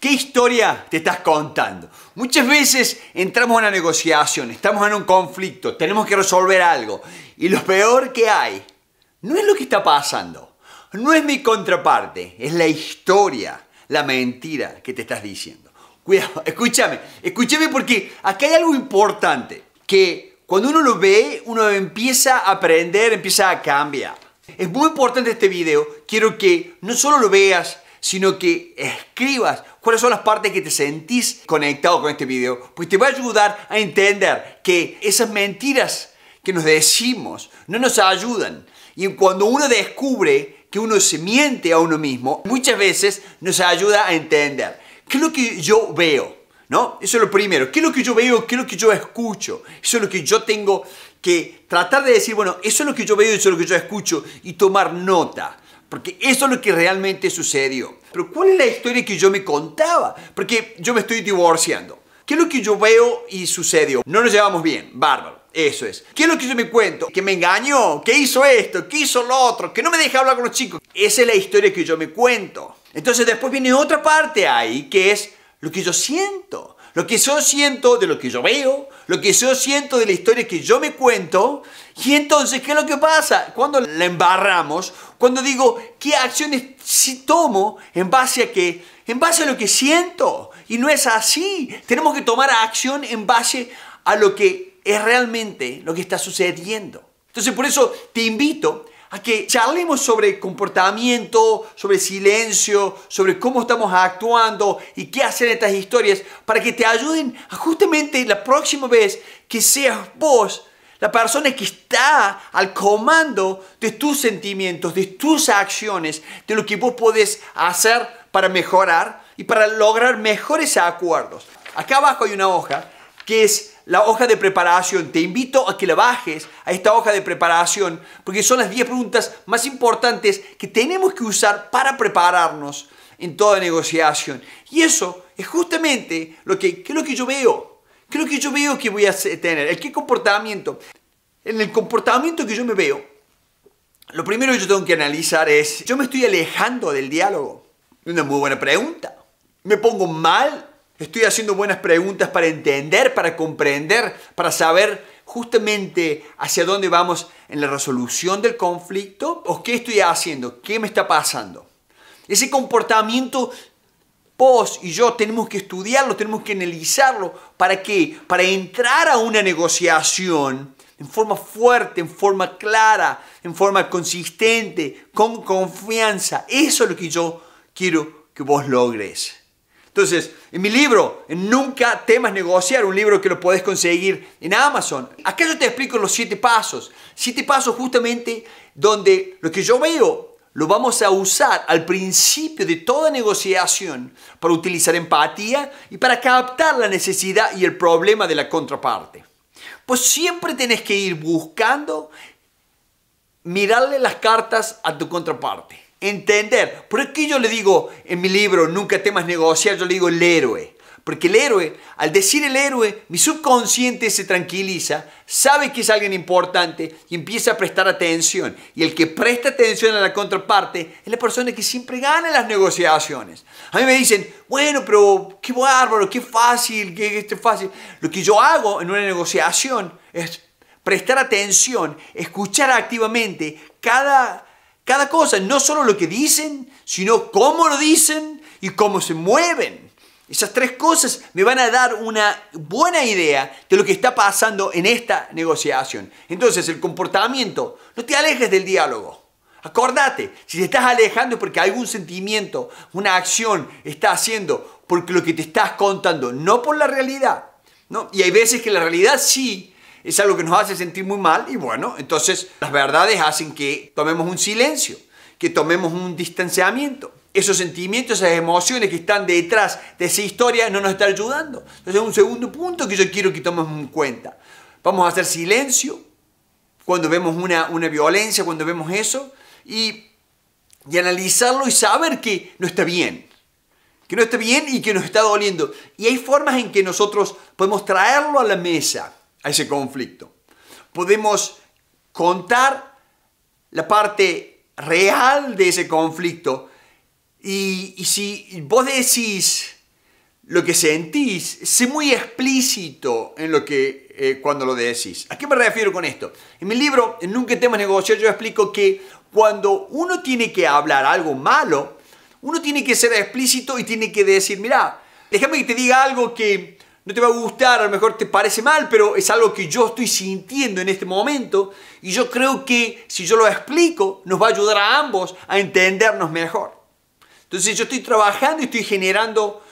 ¿Qué historia te estás contando? Muchas veces entramos en una negociación, estamos en un conflicto, tenemos que resolver algo. Y lo peor que hay no es lo que está pasando, no es mi contraparte, es la historia, la mentira que te estás diciendo. Cuidado, escúchame, escúchame porque acá hay algo importante, que cuando uno lo ve, uno empieza a aprender, empieza a cambiar. Es muy importante este video, quiero que no solo lo veas, sino que escribas cuáles son las partes que te sentís conectado con este video, pues te va a ayudar a entender que esas mentiras que nos decimos no nos ayudan. Y cuando uno descubre que uno se miente a uno mismo, muchas veces nos ayuda a entender qué es lo que yo veo, ¿no? Eso es lo primero. ¿Qué es lo que yo veo? ¿Qué es lo que yo escucho? Eso es lo que yo tengo que tratar de decir, bueno, eso es lo que yo veo, eso es lo que yo escucho y tomar nota. Porque eso es lo que realmente sucedió. Pero ¿cuál es la historia que yo me contaba? Porque yo me estoy divorciando. ¿Qué es lo que yo veo y sucedió? No nos llevamos bien, bárbaro. Eso es. ¿Qué es lo que yo me cuento? Que me engañó, que hizo esto, que hizo lo otro, que no me deja hablar con los chicos. Esa es la historia que yo me cuento. Entonces después viene otra parte ahí, que es lo que yo siento. Lo que yo siento de lo que yo veo, lo que yo siento de la historia que yo me cuento. Y entonces, ¿qué es lo que pasa? Cuando la embarramos, cuando digo, ¿qué acciones si tomo en base a qué? En base a lo que siento. Y no es así. Tenemos que tomar acción en base a lo que es realmente lo que está sucediendo. Entonces, por eso te invito a que charlemos sobre comportamiento, sobre silencio, sobre cómo estamos actuando y qué hacer en estas historias para que te ayuden a justamente la próxima vez que seas vos la persona que está al comando de tus sentimientos, de tus acciones, de lo que vos podés hacer para mejorar y para lograr mejores acuerdos. Acá abajo hay una hoja que es la hoja de preparación. Te invito a que la bajes a esta hoja de preparación porque son las 10 preguntas más importantes que tenemos que usar para prepararnos en toda negociación. Y eso es justamente lo que, ¿qué es lo que yo veo. ¿Qué es lo que yo veo que voy a tener? ¿El qué comportamiento? En el comportamiento que yo me veo, lo primero que yo tengo que analizar es, ¿yo me estoy alejando del diálogo? Una muy buena pregunta. ¿Me pongo mal Estoy haciendo buenas preguntas para entender, para comprender, para saber justamente hacia dónde vamos en la resolución del conflicto o qué estoy haciendo, qué me está pasando. Ese comportamiento vos y yo tenemos que estudiarlo, tenemos que analizarlo. ¿Para qué? Para entrar a una negociación en forma fuerte, en forma clara, en forma consistente, con confianza. Eso es lo que yo quiero que vos logres. Entonces, en mi libro, Nunca temas negociar, un libro que lo puedes conseguir en Amazon, acá yo te explico los siete pasos. Siete pasos justamente donde lo que yo veo lo vamos a usar al principio de toda negociación para utilizar empatía y para captar la necesidad y el problema de la contraparte. Pues siempre tenés que ir buscando mirarle las cartas a tu contraparte entender. ¿Por qué yo le digo en mi libro, nunca temas negociar, yo le digo el héroe? Porque el héroe, al decir el héroe, mi subconsciente se tranquiliza, sabe que es alguien importante y empieza a prestar atención. Y el que presta atención a la contraparte es la persona que siempre gana las negociaciones. A mí me dicen, bueno, pero qué bárbaro, qué fácil, qué, qué fácil. Lo que yo hago en una negociación es prestar atención, escuchar activamente cada cada cosa, no solo lo que dicen, sino cómo lo dicen y cómo se mueven. Esas tres cosas me van a dar una buena idea de lo que está pasando en esta negociación. Entonces, el comportamiento, no te alejes del diálogo. Acordate, si te estás alejando es porque algún sentimiento, una acción está haciendo porque lo que te estás contando, no por la realidad. ¿no? Y hay veces que la realidad sí es algo que nos hace sentir muy mal y bueno, entonces las verdades hacen que tomemos un silencio, que tomemos un distanciamiento. Esos sentimientos, esas emociones que están detrás de esa historia no nos están ayudando. Entonces, un segundo punto que yo quiero que tomemos en cuenta. Vamos a hacer silencio cuando vemos una, una violencia, cuando vemos eso, y, y analizarlo y saber que no está bien que no está bien y que nos está doliendo. Y hay formas en que nosotros podemos traerlo a la mesa a ese conflicto. Podemos contar la parte real de ese conflicto y, si vos decís lo que sentís, sé muy explícito en lo que eh, cuando lo decís. ¿A qué me refiero con esto? En mi libro, en Nunca temas negociar, yo explico que cuando uno tiene que hablar algo malo, uno tiene que ser explícito y tiene que decir, mira, déjame que te diga algo que no te va a gustar, a lo mejor te parece mal, pero es algo que yo estoy sintiendo en este momento y yo creo que si yo lo explico, nos va a ayudar a ambos a entendernos mejor. Entonces yo estoy trabajando y estoy generando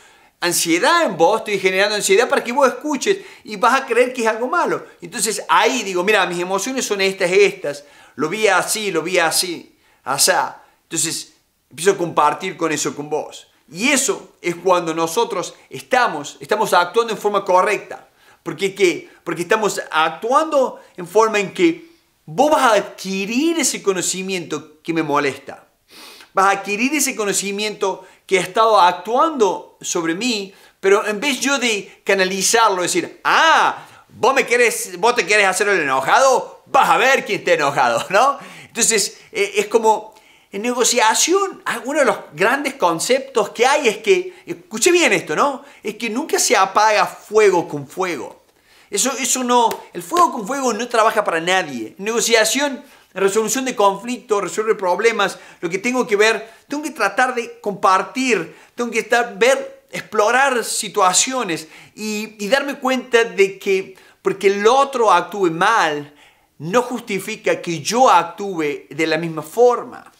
ansiedad en vos, estoy generando ansiedad para que vos escuches y vas a creer que es algo malo. Entonces ahí digo, mira, mis emociones son estas, estas, lo vi así, lo vi así, asá. Entonces empiezo a compartir con eso con vos. Y eso es cuando nosotros estamos, estamos actuando en forma correcta. ¿Por qué? Porque estamos actuando en forma en que vos vas a adquirir ese conocimiento que me molesta vas a adquirir ese conocimiento que ha estado actuando sobre mí, pero en vez yo de canalizarlo, decir, ah, vos, me querés, vos te quieres hacer el enojado, vas a ver quién está enojado, ¿no? Entonces, eh, es como, en negociación, ah, uno de los grandes conceptos que hay es que, escuche bien esto, ¿no? Es que nunca se apaga fuego con fuego. Eso, eso no, el fuego con fuego no trabaja para nadie. Negociación, resolución de conflictos, resolver problemas, lo que tengo que ver, tengo que tratar de compartir, tengo que estar, ver, explorar situaciones y, y darme cuenta de que porque el otro actúe mal, no justifica que yo actúe de la misma forma.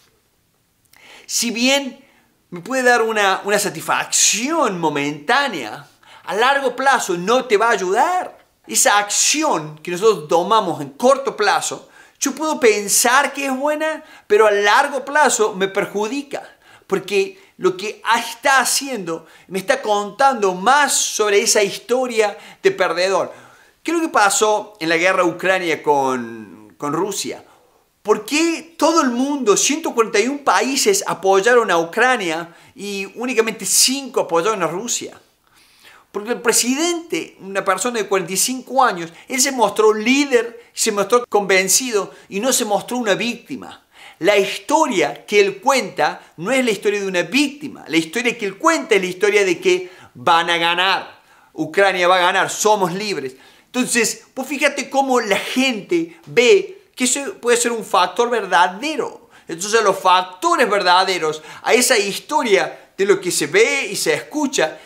Si bien me puede dar una, una satisfacción momentánea, a largo plazo no te va a ayudar. Esa acción que nosotros tomamos en corto plazo yo puedo pensar que es buena, pero a largo plazo me perjudica, porque lo que está haciendo me está contando más sobre esa historia de perdedor. ¿Qué es lo que pasó en la guerra Ucrania con, con Rusia? ¿Por qué todo el mundo, 141 países apoyaron a Ucrania y únicamente 5 apoyaron a Rusia? Porque el presidente, una persona de 45 años, él se mostró líder, se mostró convencido y no se mostró una víctima. La historia que él cuenta no es la historia de una víctima. La historia que él cuenta es la historia de que van a ganar. Ucrania va a ganar, somos libres. Entonces, pues fíjate cómo la gente ve que puede ser un factor verdadero. Entonces los factores verdaderos a esa historia de lo que se ve y se escucha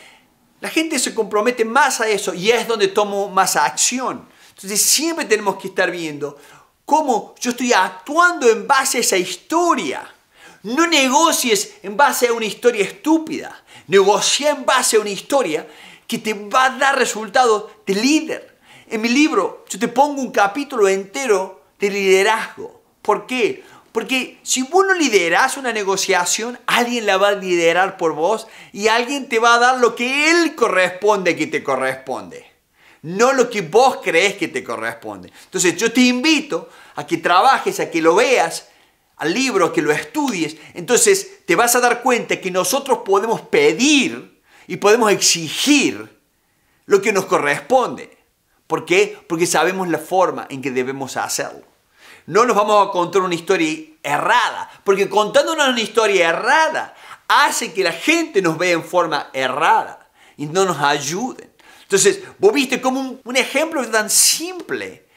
la gente se compromete más a eso y es donde tomo más acción. Entonces siempre tenemos que estar viendo cómo yo estoy actuando en base a esa historia. No negocies en base a una historia estúpida. Negocia en base a una historia que te va a dar resultados de líder. En mi libro yo te pongo un capítulo entero de liderazgo. ¿Por qué? Porque si vos no lideras una negociación, alguien la va a liderar por vos y alguien te va a dar lo que él corresponde que te corresponde. No lo que vos crees que te corresponde. Entonces yo te invito a que trabajes, a que lo veas, al libro, a que lo estudies. Entonces te vas a dar cuenta que nosotros podemos pedir y podemos exigir lo que nos corresponde. ¿Por qué? Porque sabemos la forma en que debemos hacerlo no nos vamos a contar una historia errada, porque contándonos una historia errada hace que la gente nos vea en forma errada y no nos ayuden. Entonces, vos viste como un, ejemplo tan simple,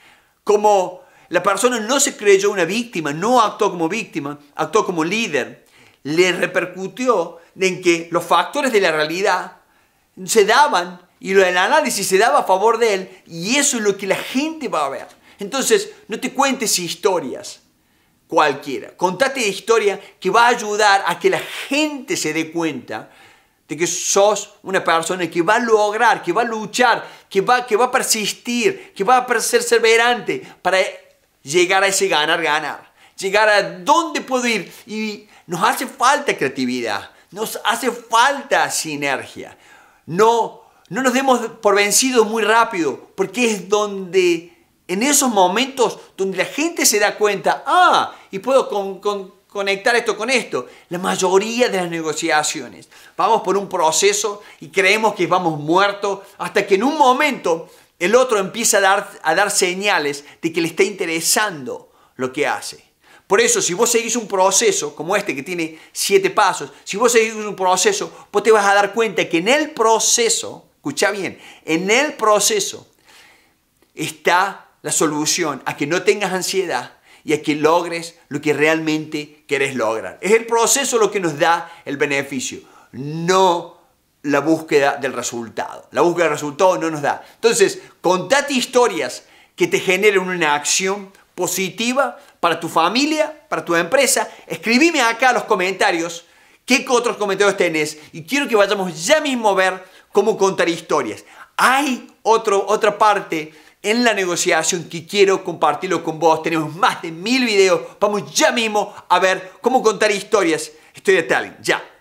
como la persona no se creyó una víctima, no actuó como víctima, actuó como líder, le repercutió en que los factores de la realidad se daban y el análisis se daba a favor de él y eso es lo que la gente va a ver. Entonces, no te cuentes historias cualquiera. Contate historia que va a ayudar a que la gente se dé cuenta de que sos una persona que va a lograr, que va a luchar, que va, que va a persistir, que va a ser perseverante para llegar a ese ganar, ganar. Llegar a dónde puedo ir. Y nos hace falta creatividad, nos hace falta sinergia. No, no nos demos por vencidos muy rápido, porque es donde en esos momentos donde la gente se da cuenta, ah, y puedo conectar esto con esto, la mayoría de las negociaciones, vamos por un proceso y creemos que vamos muertos hasta que en un momento el otro empieza a dar, a dar señales de que le está interesando lo que hace. Por eso, si vos seguís un proceso como este que tiene siete pasos, si vos seguís un proceso, vos te vas a dar cuenta que en el proceso, escucha bien, en el proceso está la solución a que no tengas ansiedad y a que logres lo que realmente querés lograr. Es el proceso lo que nos da el beneficio, no la búsqueda del resultado. La búsqueda del resultado no nos da. Entonces, contate historias que te generen una acción positiva para tu familia, para tu empresa. Escribime acá los comentarios qué otros comentarios tenés y quiero que vayamos ya mismo a ver cómo contar historias. Hay otro, otra parte en la negociación que quiero compartirlo con vos. Tenemos más de mil videos. Vamos ya mismo a ver cómo contar historias. Talent. Ya.